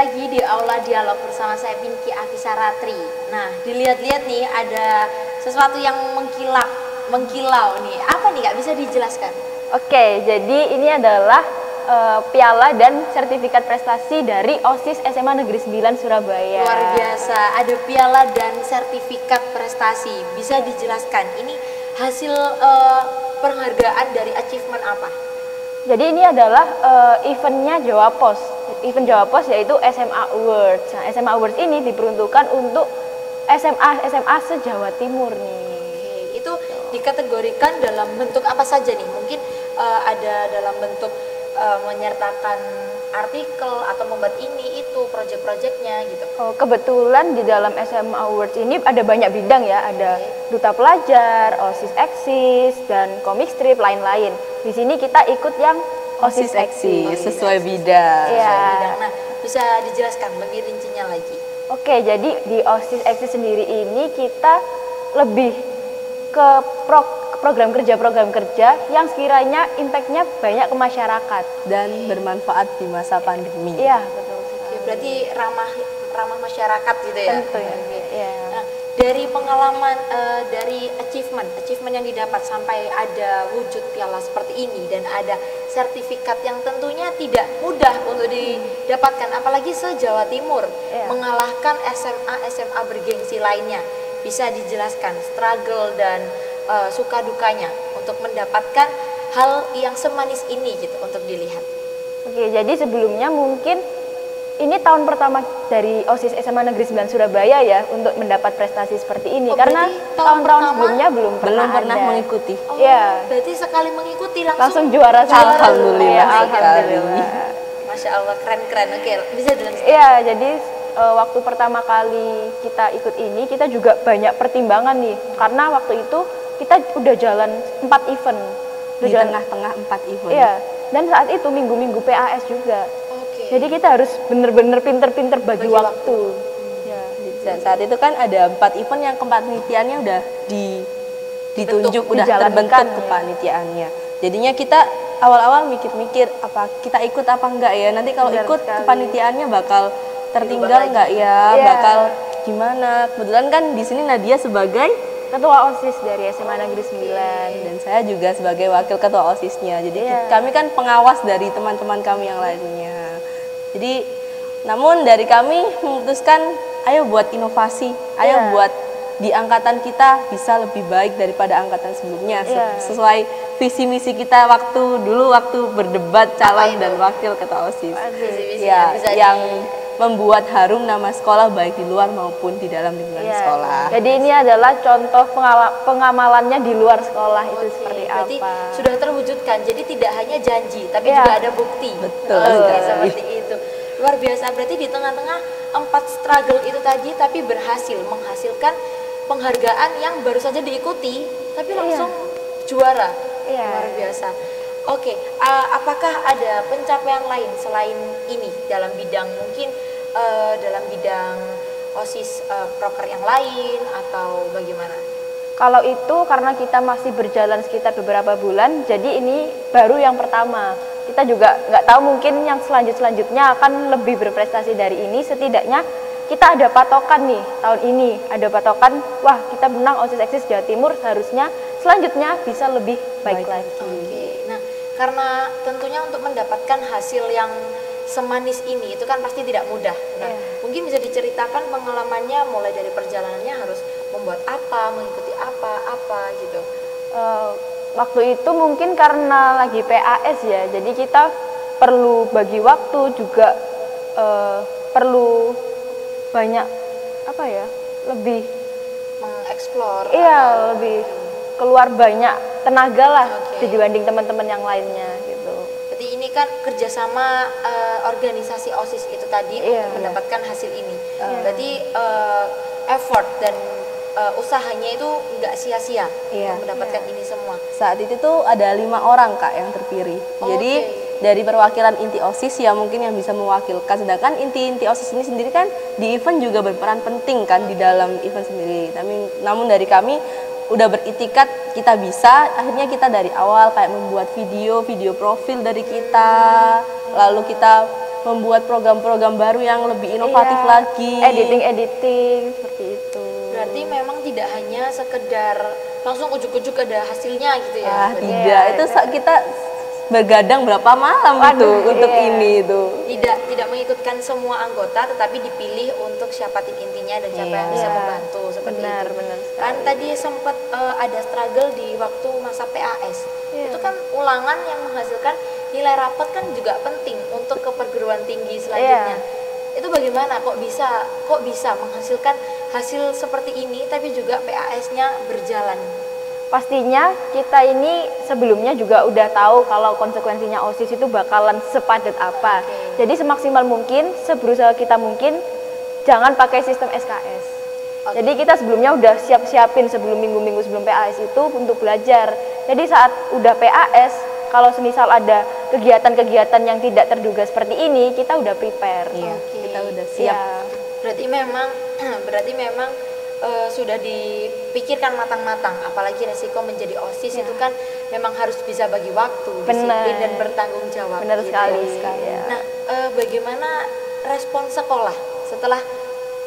Lagi di Aula Dialog bersama saya Pinky Afisaratri. Nah, dilihat-lihat nih ada sesuatu yang mengkilap, mengkilau nih. Apa nih Kak bisa dijelaskan? Oke, jadi ini adalah uh, piala dan sertifikat prestasi dari OSIS SMA Negeri 9 Surabaya. Luar biasa, ada piala dan sertifikat prestasi. Bisa dijelaskan ini hasil uh, penghargaan dari achievement apa? Jadi ini adalah uh, eventnya Jawa Pos. Event Jawa Pos yaitu SMA Awards. Nah, SMA Awards ini diperuntukkan untuk SMA SMA se-Jawa Timur nih. Oke, itu dikategorikan dalam bentuk apa saja nih? Mungkin uh, ada dalam bentuk uh, menyertakan artikel atau membuat ini itu proyek-proyeknya gitu. Oh, kebetulan di dalam SMA Awards ini ada banyak bidang ya, ada okay. duta pelajar, OSIS eksis dan komik strip lain-lain. Di sini kita ikut yang OSIS eksis sesuai bidang. Ya. Sesuai bidang. Nah, bisa dijelaskan lebih rincinya lagi. Oke, jadi di OSIS eksis sendiri ini kita lebih ke pro program kerja program kerja yang sekiranya impactnya banyak ke masyarakat dan bermanfaat di masa pandemi. Iya betul. Oke, berarti ramah ramah masyarakat gitu ya. Tentu ya. Dari pengalaman uh, dari achievement achievement yang didapat sampai ada wujud piala seperti ini dan ada sertifikat yang tentunya tidak mudah untuk didapatkan apalagi se Jawa Timur yeah. mengalahkan SMA SMA bergengsi lainnya bisa dijelaskan struggle dan uh, suka dukanya untuk mendapatkan hal yang semanis ini gitu untuk dilihat. Oke, jadi sebelumnya mungkin ini tahun pertama dari OSIS SMA Negeri 9 Surabaya ya untuk mendapat prestasi seperti ini oh, karena tahun-tahun sebelumnya belum pernah belum pernah ada. mengikuti. Oh, ya. Berarti sekali mengikuti langsung langsung juara satu. Alhamdulillah. Ya, alhamdulillah. Masya Allah keren-keren. Oke, bisa dilanjutkan. Iya, jadi uh, waktu pertama kali kita ikut ini kita juga banyak pertimbangan nih karena waktu itu kita udah jalan empat event udah di tengah-tengah empat event iya dan saat itu minggu-minggu PAS juga. Jadi kita harus bener-bener pinter-pinter bagi, bagi waktu, waktu. Ya. dan saat itu kan ada empat event yang kepanitiaannya udah di ditunjuk udah terbentuk ya. kepanitiaannya jadinya kita awal-awal mikir-mikir apa kita ikut apa enggak ya nanti kalau ikut sekali. kepanitiaannya bakal tertinggal enggak ya yeah. bakal gimana kebetulan kan di sini Nadia sebagai ketua OSIS dari SMA Negeri 9 dan saya juga sebagai wakil ketua OSISnya. Jadi yeah. kami kan pengawas dari teman-teman kami yang lainnya. Jadi namun dari kami memutuskan ayo buat inovasi, ayo yeah. buat di angkatan kita bisa lebih baik daripada angkatan sebelumnya yeah. sesuai visi misi kita waktu dulu waktu berdebat calon dan wakil ketua OSIS. Ya, yang membuat harum nama sekolah baik di luar maupun di dalam lingkungan ya. sekolah. Jadi ini adalah contoh pengamalannya di luar sekolah itu seperti berarti apa? Sudah terwujudkan. Jadi tidak hanya janji, tapi ya. juga ada bukti. Betul. Oke, seperti itu. Luar biasa. Berarti di tengah-tengah empat struggle itu tadi, tapi berhasil menghasilkan penghargaan yang baru saja diikuti, tapi iya. langsung ya. juara. Ya. Luar biasa. Oke, uh, apakah ada pencapaian lain selain ini dalam bidang mungkin uh, dalam bidang osis uh, proker yang lain atau bagaimana? Kalau itu karena kita masih berjalan sekitar beberapa bulan, jadi ini baru yang pertama. Kita juga nggak tahu mungkin yang selanjut selanjutnya akan lebih berprestasi dari ini. Setidaknya kita ada patokan nih tahun ini, ada patokan. Wah kita menang osis eksis Jawa Timur, seharusnya selanjutnya bisa lebih baik, baik. lagi. Oke, nah karena tentunya untuk mendapatkan hasil yang semanis ini itu kan pasti tidak mudah. Nah, yeah. mungkin bisa diceritakan pengalamannya mulai dari perjalanannya harus membuat apa, mengikuti apa, apa gitu. Uh, waktu itu mungkin karena lagi PAS ya, jadi kita perlu bagi waktu juga uh, perlu banyak apa ya, lebih mengeksplor. Iya, lebih keluar banyak tenaga lah okay. dibanding teman-teman yang lainnya gitu. Jadi ini kan kerjasama uh, organisasi osis itu tadi yeah, untuk mendapatkan hasil ini. Uh. Berarti uh, effort dan uh, usahanya itu nggak sia-sia untuk mendapatkan yeah. ini semua. Saat itu tuh ada lima orang kak yang terpilih. Oh, Jadi okay. dari perwakilan inti osis ya mungkin yang bisa mewakilkan. Sedangkan inti-inti osis ini sendiri kan di event juga berperan penting kan okay. di dalam event sendiri. Tapi namun dari kami udah beritikat kita bisa akhirnya kita dari awal kayak membuat video video profil dari kita lalu kita membuat program-program baru yang lebih inovatif Iya, lagi. editing editing seperti itu Berarti memang tidak hanya sekedar langsung ujuk-ujuk ada hasilnya gitu ya. Ah, Berarti tidak, Iya, itu iya. sa- kita begadang berapa malam itu Waduh, untuk iya. ini itu. tidak tidak mengikutkan semua anggota tetapi dipilih untuk siapa tim intinya dan siapa yang Iya. bisa Iya. membantu seperti Benar, itu. benar sekali. Kan tadi sempat eh, ada struggle di waktu masa PAS. Iya. Itu kan ulangan yang menghasilkan nilai rapat kan juga penting untuk ke perguruan tinggi selanjutnya. Iya. Itu bagaimana kok bisa kok bisa menghasilkan hasil seperti ini tapi juga PAS-nya berjalan? pastinya kita ini sebelumnya juga udah tahu kalau konsekuensinya OSIS itu bakalan sepadat apa. Oke. Jadi semaksimal mungkin, seberusaha kita mungkin jangan pakai sistem SKS. Oke. Jadi kita sebelumnya udah siap-siapin sebelum minggu-minggu sebelum PAS itu untuk belajar. Jadi saat udah PAS, kalau semisal ada kegiatan-kegiatan yang tidak terduga seperti ini, kita udah prepare. Iya, Oke. Kita udah siap. Iya. Berarti memang berarti memang eh, sudah dipikirkan matang-matang apalagi resiko menjadi OSIS Ya. itu kan memang harus bisa bagi waktu, disiplin dan bertanggung jawab. Benar gitu sekali, ya. ya. Nah, eh, bagaimana respon sekolah setelah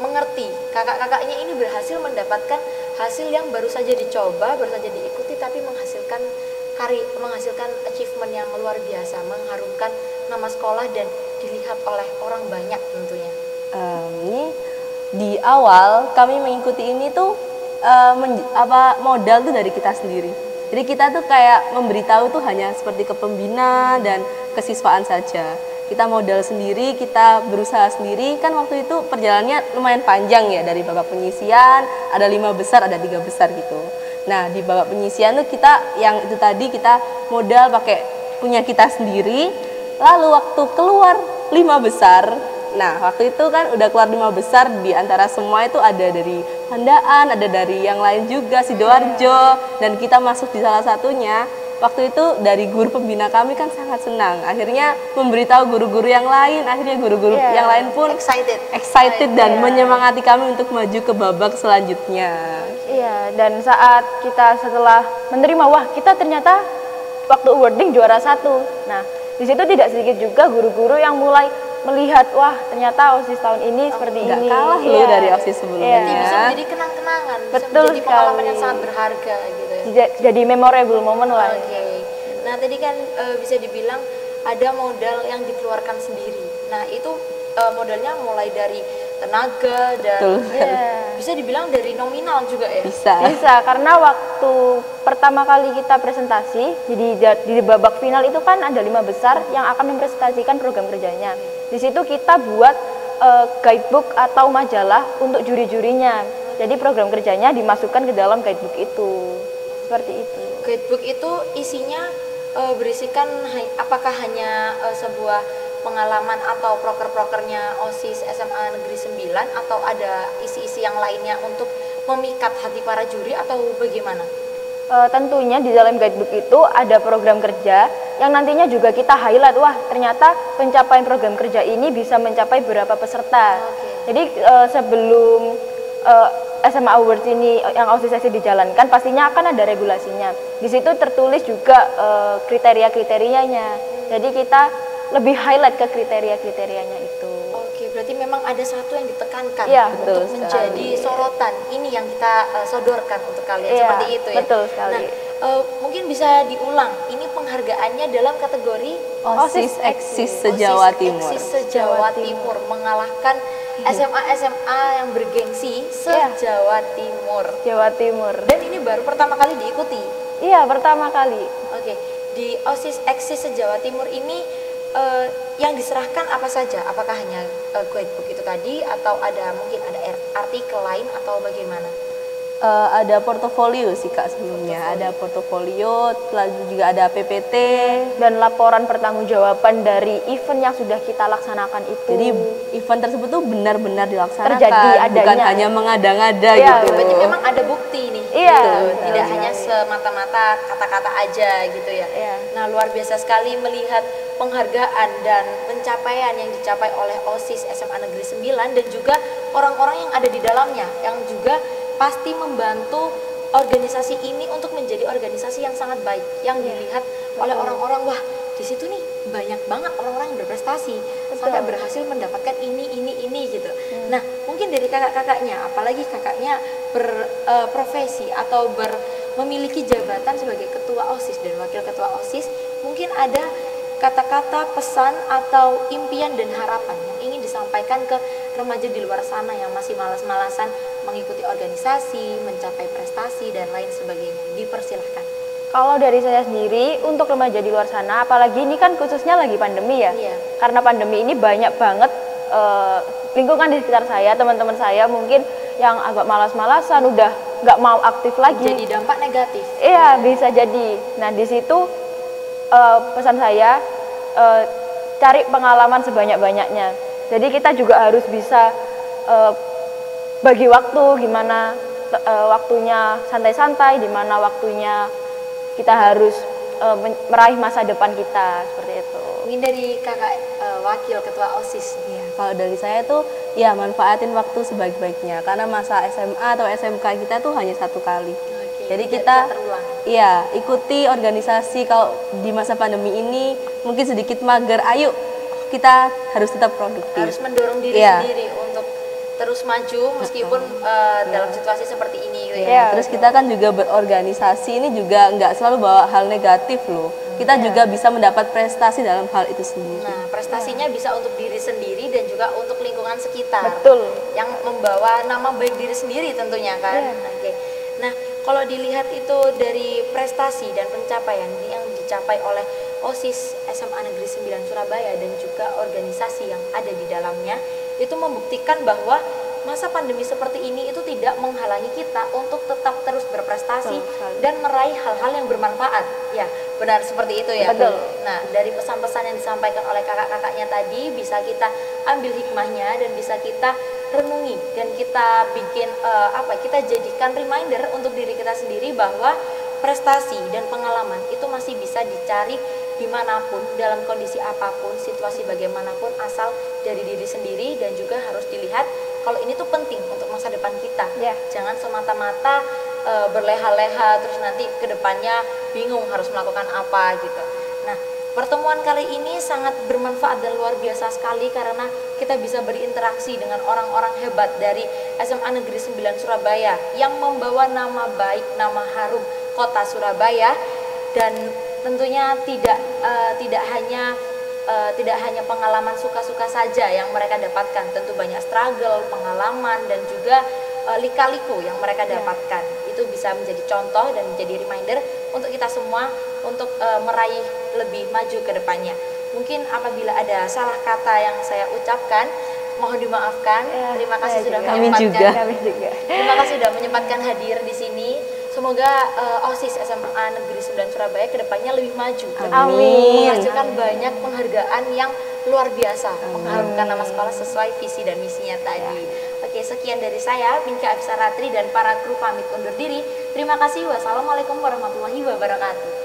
mengerti kakak-kakaknya ini berhasil mendapatkan hasil yang baru saja dicoba, baru saja diikuti tapi menghasilkan kari menghasilkan achievement yang luar biasa, mengharumkan nama sekolah dan dilihat oleh orang banyak tentunya. Em, ini di awal kami mengikuti ini tuh menj- apa modal tuh dari kita sendiri. Jadi kita tuh kayak memberitahu tuh hanya seperti ke pembina dan kesiswaan saja. Kita modal sendiri, kita berusaha sendiri. Kan waktu itu perjalanannya lumayan panjang ya dari babak penyisian, ada lima besar, ada tiga besar gitu. Nah di babak penyisian tuh kita yang itu tadi kita modal pakai punya kita sendiri. Lalu waktu keluar lima besar, Nah, waktu itu kan udah keluar lima besar di antara semua itu ada dari Handaan, ada dari yang lain juga Sidoarjo dan kita masuk di salah satunya. Waktu itu dari guru pembina kami kan sangat senang. Akhirnya memberitahu guru-guru yang lain, akhirnya guru-guru Iya. yang lain pun Excited. excited dan Iya. menyemangati kami untuk maju ke babak selanjutnya. Iya, dan saat kita setelah menerima, wah kita ternyata waktu awarding juara satu. Nah, di situ tidak sedikit juga guru-guru yang mulai melihat, wah ternyata OSIS tahun ini seperti Nggak ini. kalah loh Iya. dari OSIS sebelumnya. Iya. Jadi bisa menjadi kenang-kenangan, bisa Betul menjadi pengalaman sekali. yang sangat berharga gitu ya. Jadi- Jadi memorable moment lah. Oke. Nah tadi kan eh, bisa dibilang ada modal yang dikeluarkan sendiri. Nah itu eh, modalnya mulai dari tenaga dan Betul. Iya. bisa dibilang dari nominal juga ya. Bisa. Bisa, karena waktu pertama kali kita presentasi, jadi di babak final itu kan ada lima besar yang akan mempresentasikan program kerjanya. Di situ kita buat eh, guidebook atau majalah untuk juri-jurinya. Jadi program kerjanya dimasukkan ke dalam guidebook itu. Seperti itu. Guidebook itu isinya eh, berisikan apakah hanya eh, sebuah pengalaman atau proker-prokernya OSIS SMA Negeri 9 atau ada isi-isi yang lainnya untuk memikat hati para juri atau bagaimana? Eh, tentunya di dalam guidebook itu ada program kerja yang nantinya juga kita highlight wah ternyata pencapaian program kerja ini bisa mencapai berapa peserta. Oke. Jadi eh, sebelum eh, SMA Awards ini eh, yang OSIS dijalankan pastinya akan ada regulasinya. Di situ tertulis juga eh, kriteria-kriterianya. Jadi kita lebih highlight ke kriteria-kriterianya itu. Oke, berarti memang ada satu yang ditekankan Iya, untuk betul menjadi sorotan. Ini yang kita eh, sodorkan untuk kalian Iya, seperti itu ya. betul sekali. Nah, eh, mungkin bisa diulang. Ini penghargaannya dalam kategori OSIS eksis sejawa OSIS Timur. Eksis sejawa Timur mengalahkan SMA SMA yang bergengsi Iya. se-Jawa Timur. Jawa Timur. Dan ini baru pertama kali diikuti. Iya, pertama kali. Oke, di OSIS Eksis se-Jawa Timur ini eh, yang diserahkan apa saja? Apakah hanya eh, guidebook itu tadi atau ada mungkin ada er- artikel lain atau bagaimana? Eh, ada portofolio sih kak sebelumnya, ada portofolio, lalu juga ada PPT. dan laporan pertanggungjawaban dari event yang sudah kita laksanakan itu. Jadi event tersebut tuh benar-benar dilaksanakan, Terjadi bukan adanya. hanya mengada-ngada Iya, gitu. Berarti memang ada bukti nih. Iya. gitu. Betul Tidak sekali. hanya semata-mata kata-kata aja gitu ya. Iya. Nah, luar biasa sekali melihat penghargaan dan pencapaian yang dicapai oleh OSIS SMA Negeri 9 dan juga orang-orang yang ada di dalamnya yang juga pasti membantu organisasi ini untuk menjadi organisasi yang sangat baik yang dilihat oleh orang-orang wah di situ nih banyak banget orang-orang yang berprestasi sampai berhasil mendapatkan ini ini ini gitu. Nah mungkin dari kakak-kakaknya, apalagi kakaknya berprofesi atau ber memiliki jabatan sebagai ketua osis dan wakil ketua osis, mungkin ada kata-kata pesan atau impian dan harapan yang ingin disampaikan ke remaja di luar sana yang masih malas-malasan mengikuti organisasi, mencapai prestasi dan lain sebagainya. Dipersilahkan. Kalau dari saya sendiri untuk remaja di luar sana, apalagi ini kan khususnya lagi pandemi ya. Iya. Karena pandemi ini banyak banget uh, lingkungan di sekitar saya, teman-teman saya mungkin yang agak malas-malasan, udah nggak mau aktif lagi. Jadi dampak negatif. Iya, bisa jadi. Nah di situ uh, pesan saya uh, cari pengalaman sebanyak-banyaknya. Jadi kita juga harus bisa uh, bagi waktu, gimana uh, waktunya santai-santai, di mana waktunya kita harus uh, meraih masa depan kita seperti itu. Mungkin dari kakak uh, wakil ketua osis. Ya, kalau dari saya tuh ya manfaatin waktu sebaik-baiknya karena masa SMA atau SMK kita tuh hanya satu kali. Oke, Jadi kita iya ikuti organisasi kalau di masa pandemi ini mungkin sedikit mager, ayo kita harus tetap produktif. Harus mendorong diri Iya. sendiri untuk terus maju meskipun uh, dalam situasi seperti ini gitu ya. Ya, terus kita kan juga berorganisasi ini juga nggak selalu bawa hal negatif loh. Kita juga bisa mendapat prestasi dalam hal itu sendiri. Nah, prestasinya bisa untuk diri sendiri dan juga untuk lingkungan sekitar. Betul. Yang membawa nama baik diri sendiri tentunya kan. Oke. Nah, kalau dilihat itu dari prestasi dan pencapaian yang dicapai oleh OSIS SMA Negeri 9 Surabaya dan juga organisasi yang ada di dalamnya itu membuktikan bahwa masa pandemi seperti ini itu tidak menghalangi kita untuk tetap terus berprestasi Betul dan meraih hal-hal yang bermanfaat. Ya, benar seperti itu ya. Betul. Nah, dari pesan-pesan yang disampaikan oleh kakak-kakaknya tadi bisa kita ambil hikmahnya dan bisa kita renungi dan kita bikin eh, apa? Kita jadikan reminder untuk diri kita sendiri bahwa prestasi dan pengalaman itu masih bisa dicari di mana pun, dalam kondisi apa pun, situasi bagaimanapun, asal dari diri sendiri dan juga harus dilihat kalau ini tuh penting untuk masa depan kita. Ya. Jangan semata-mata eh, berleha-leha terus nanti ke depannya bingung harus melakukan apa gitu. Nah, pertemuan kali ini sangat bermanfaat dan luar biasa sekali karena kita bisa berinteraksi dengan orang-orang hebat dari SMA Negeri 9 Surabaya yang membawa nama baik, nama harum kota Surabaya dan tentunya tidak eh, tidak hanya eh, tidak hanya pengalaman suka-suka saja yang mereka dapatkan, tentu banyak struggle, pengalaman dan juga eh, lika-liku yang mereka dapatkan. Itu bisa menjadi contoh dan menjadi reminder untuk kita semua untuk eh, meraih lebih maju ke depannya. Mungkin apabila ada salah kata yang saya ucapkan, mohon dimaafkan. Ya, Terima kasih sudah juga. Menyempatkan juga. Kami juga. Terima kasih sudah menyempatkan hadir di sini. Semoga eh, OSIS SMA Negeri 9 Surabaya ke depannya lebih maju. dan Amin. Menghasilkan banyak penghargaan yang luar biasa. Mengharumkan nama sekolah sesuai visi dan misinya tadi. Oke, sekian dari saya, Pinka Absaratri dan para kru pamit undur diri. Terima kasih. Wassalamualaikum warahmatullahi wabarakatuh.